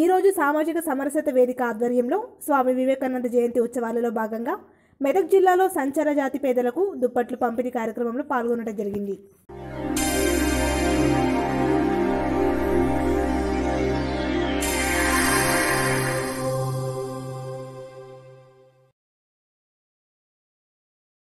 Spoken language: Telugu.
ఈరోజు సామాజిక సమరసత వేదిక ఆధ్వర్యంలో స్వామి వివేకానంద జయంతి ఉత్సవాలలో భాగంగా మెదక్ జిల్లాలో సంచార జాతి పేదలకు దుప్పట్లు పంపిణీ కార్యక్రమంలో పాల్గొనడం జరిగింది.